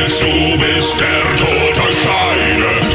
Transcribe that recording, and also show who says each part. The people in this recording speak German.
Speaker 1: willst, du bist der tote Scheide.